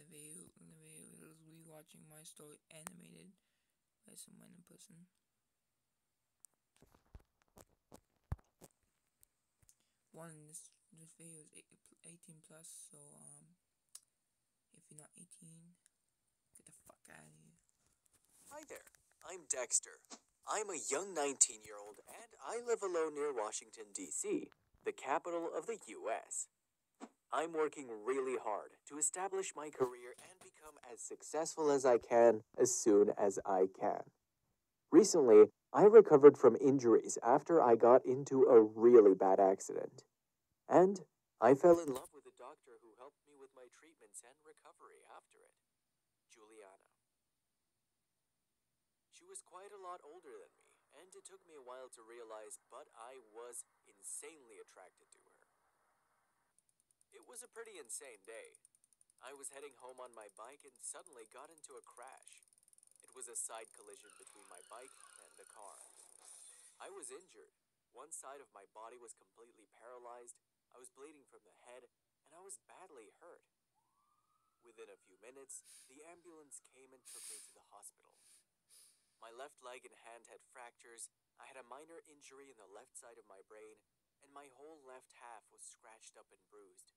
the video, the video is rewatching my story animated by some random person. One, this this video is 18 plus, so um, if you're not 18, get the fuck out of here. Hi there, I'm Dexter. I'm a young 19 year old and I live alone near Washington, D.C., the capital of the U.S. I'm working really hard to establish my career and become as successful as I can as soon as I can. Recently, I recovered from injuries after I got into a really bad accident. And I fell in love with a doctor who helped me with my treatments and recovery after it, Juliana. She was quite a lot older than me, and it took me a while to realize, but I was insanely attracted to her. It was a pretty insane day. I was heading home on my bike and suddenly got into a crash. It was a side collision between my bike and the car. I was injured. One side of my body was completely paralyzed, I was bleeding from the head, and I was badly hurt. Within a few minutes, the ambulance came and took me to the hospital. My left leg and hand had fractures, I had a minor injury in the left side of my brain, and my whole left half was scratched up and bruised.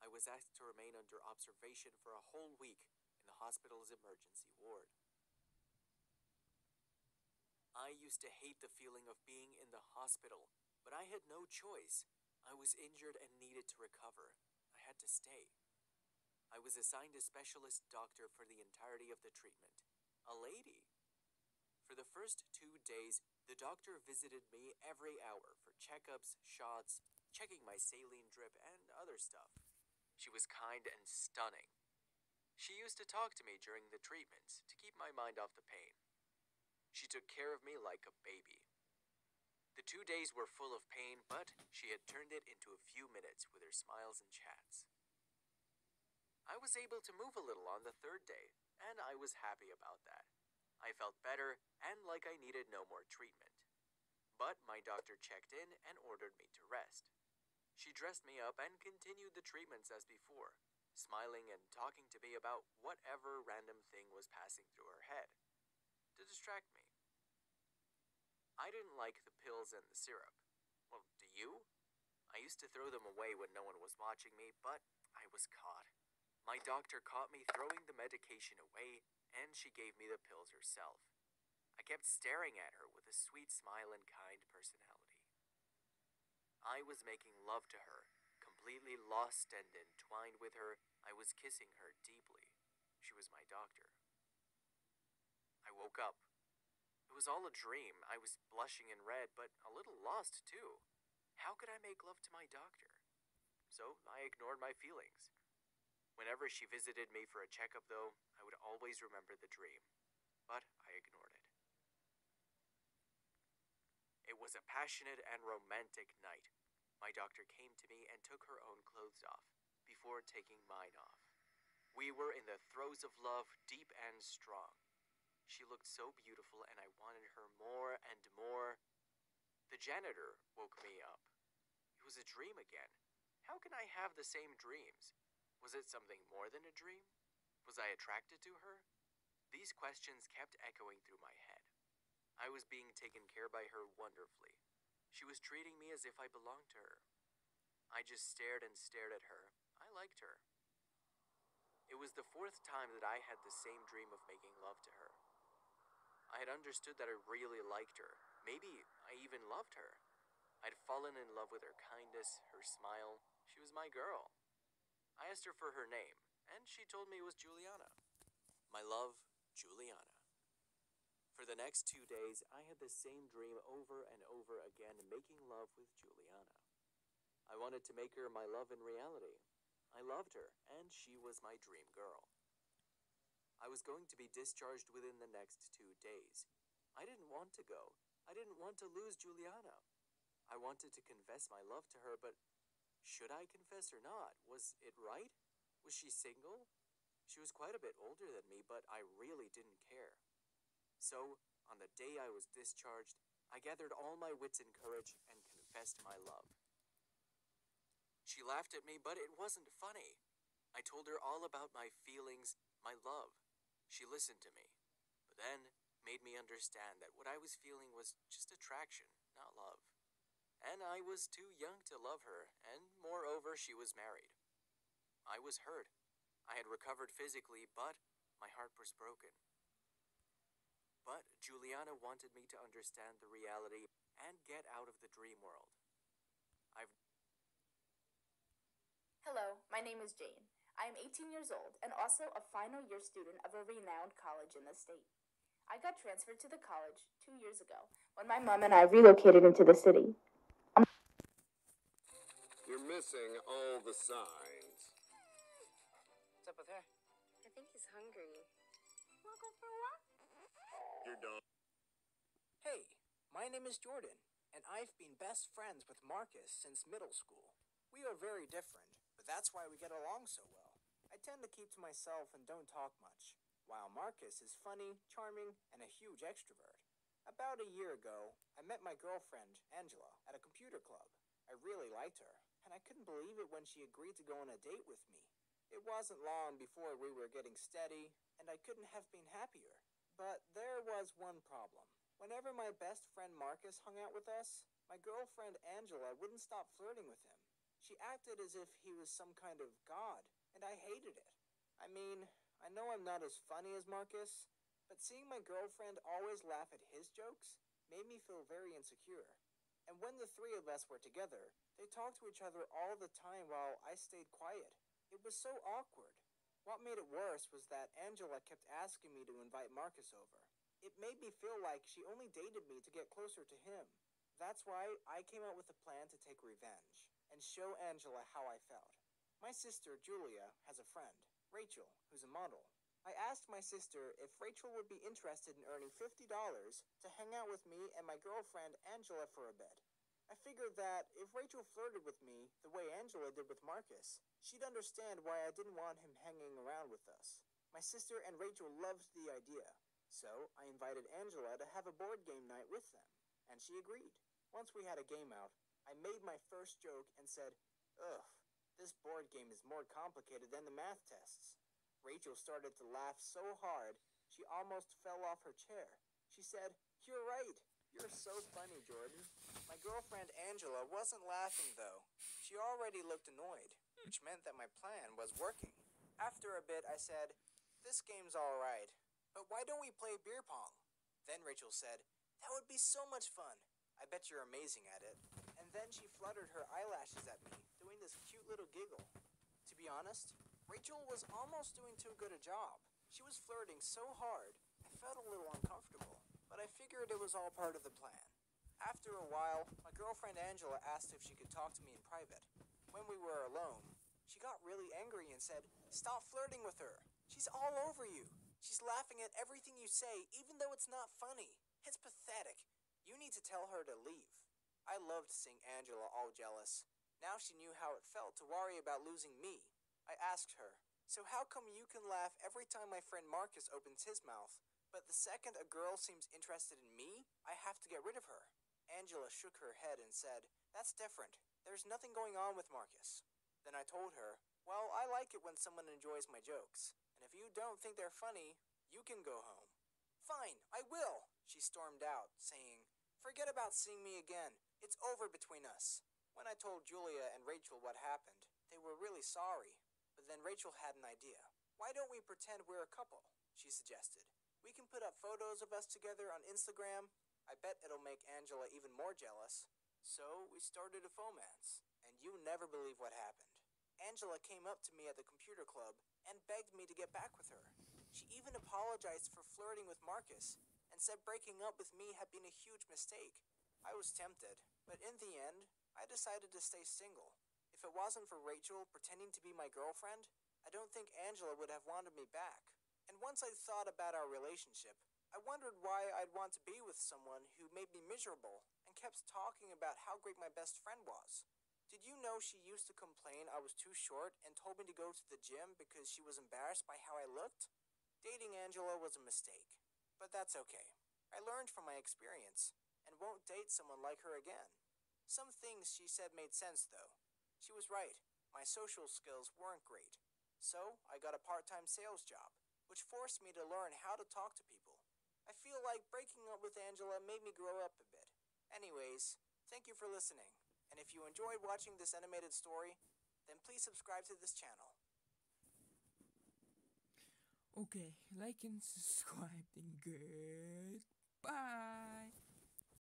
I was asked to remain under observation for a whole week in the hospital's emergency ward. I used to hate the feeling of being in the hospital, but I had no choice. I was injured and needed to recover. I had to stay. I was assigned a specialist doctor for the entirety of the treatment. A lady. For the first two days, the doctor visited me every hour for checkups, shots, checking my saline drip, and other stuff. She was kind and stunning. She used to talk to me during the treatments to keep my mind off the pain. She took care of me like a baby. The two days were full of pain, but she had turned it into a few minutes with her smiles and chats. I was able to move a little on the third day, and I was happy about that. I felt better and like I needed no more treatment. But my doctor checked in and ordered me to rest. She dressed me up and continued the treatments as before, smiling and talking to me about whatever random thing was passing through her head to distract me. I didn't like the pills and the syrup. Well, do you? I used to throw them away when no one was watching me, but I was caught. My doctor caught me throwing the medication away, and she gave me the pills herself. Kept staring at her with a sweet smile and kind personality. I was making love to her, completely lost and entwined with her. I was kissing her deeply. She was my doctor. I woke up. It was all a dream. I was blushing and red, but a little lost, too. How could I make love to my doctor? So I ignored my feelings. Whenever she visited me for a checkup, though, I would always remember the dream. But I ignored it. It was a passionate and romantic night. My doctor came to me and took her own clothes off before taking mine off. We were in the throes of love, deep and strong. She looked so beautiful, and I wanted her more and more. The janitor woke me up. It was a dream again. How can I have the same dreams? Was it something more than a dream? Was I attracted to her? These questions kept echoing through my head. I was being taken care by her wonderfully. She was treating me as if I belonged to her. I just stared and stared at her. I liked her. It was the fourth time that I had the same dream of making love to her. I had understood that I really liked her. Maybe I even loved her. I'd fallen in love with her kindness, her smile. She was my girl. I asked her for her name, and she told me it was Juliana. My love, Juliana. For the next two days, I had the same dream over and over again, making love with Juliana. I wanted to make her my love in reality. I loved her, and she was my dream girl. I was going to be discharged within the next two days. I didn't want to go. I didn't want to lose Juliana. I wanted to confess my love to her, but should I confess or not? Was it right? Was she single? She was quite a bit older than me, but I really didn't care. So, on the day I was discharged, I gathered all my wits and courage and confessed my love. She laughed at me, but it wasn't funny. I told her all about my feelings, my love. She listened to me, but then made me understand that what I was feeling was just attraction, not love. And I was too young to love her, and moreover, she was married. I was hurt. I had recovered physically, but my heart was broken. But Juliana wanted me to understand the reality and get out of the dream world. I've Hello, my name is Jane. I am 18 years old and also a final year student of a renowned college in the state. I got transferred to the college two years ago when my mom and I relocated into the city. You're missing all the signs. What's up with her? I think he's hungry. You're done. Hey, my name is Jordan, and I've been best friends with Marcus since middle school. We are very different, but that's why we get along so well. I tend to keep to myself and don't talk much, while Marcus is funny, charming, and a huge extrovert. About a year ago, I met my girlfriend, Angela, at a computer club. I really liked her, and I couldn't believe it when she agreed to go on a date with me. It wasn't long before we were getting steady, and I couldn't have been happier. But there was one problem. Whenever my best friend Marcus hung out with us, my girlfriend Angela wouldn't stop flirting with him. She acted as if he was some kind of god, and I hated it. I mean, I know I'm not as funny as Marcus, but seeing my girlfriend always laugh at his jokes made me feel very insecure. And when the three of us were together, they talked to each other all the time while I stayed quiet. It was so awkward. What made it worse was that Angela kept asking me to invite Marcus over. It made me feel like she only dated me to get closer to him. That's why I came up with a plan to take revenge and show Angela how I felt. My sister, Julia, has a friend, Rachel, who's a model. I asked my sister if Rachel would be interested in earning $50 to hang out with me and my girlfriend Angela for a bit. I figured that if Rachel flirted with me the way Angela did with Marcus, she'd understand why I didn't want him hanging around with us. My sister and Rachel loved the idea, so I invited Angela to have a board game night with them, and she agreed. Once we had a game out, I made my first joke and said, Ugh, this board game is more complicated than the math tests. Rachel started to laugh so hard, she almost fell off her chair. She said, You're right. You're so funny, Jordan. My girlfriend Angela wasn't laughing, though. She already looked annoyed, which meant that my plan was working. After a bit, I said, This game's alright, but why don't we play beer pong? Then Rachel said, That would be so much fun. I bet you're amazing at it. And then she fluttered her eyelashes at me, doing this cute little giggle. To be honest, Rachel was almost doing too good a job. She was flirting so hard, I felt a little uncomfortable, but I figured it was all part of the plan. After a while, my girlfriend Angela asked if she could talk to me in private. When we were alone, she got really angry and said, Stop flirting with her. She's all over you. She's laughing at everything you say, even though it's not funny. It's pathetic. You need to tell her to leave. I loved seeing Angela all jealous. Now she knew how it felt to worry about losing me. I asked her, So how come you can laugh every time my friend Marcus opens his mouth, but the second a girl seems interested in me, I have to get rid of her? Angela shook her head and said, That's different. There's nothing going on with Marcus. Then I told her, Well, I like it when someone enjoys my jokes, and if you don't think they're funny, you can go home. Fine, I will, she stormed out, saying, Forget about seeing me again. It's over between us. When I told Julia and Rachel what happened, they were really sorry. But then Rachel had an idea. Why don't we pretend we're a couple? She suggested. We can put up photos of us together on Instagram. I bet it'll make Angela even more jealous. So we started a fauxmance, and you never believe what happened. Angela came up to me at the computer club and begged me to get back with her. She even apologized for flirting with Marcus and said breaking up with me had been a huge mistake. I was tempted, but in the end, I decided to stay single. If it wasn't for Rachel pretending to be my girlfriend, I don't think Angela would have wanted me back. And once I thought about our relationship, I wondered why I'd want to be with someone who made me miserable and kept talking about how great my best friend was. Did you know she used to complain I was too short and told me to go to the gym because she was embarrassed by how I looked? Dating Angela was a mistake, but that's okay. I learned from my experience and won't date someone like her again. Some things she said made sense, though. She was right. My social skills weren't great. So, I got a part time sales job, which forced me to learn how to talk to people. I feel like breaking up with Angela made me grow up a bit. Anyways, thank you for listening. And if you enjoyed watching this animated story, then please subscribe to this channel. Okay, like and subscribe, and goodbye.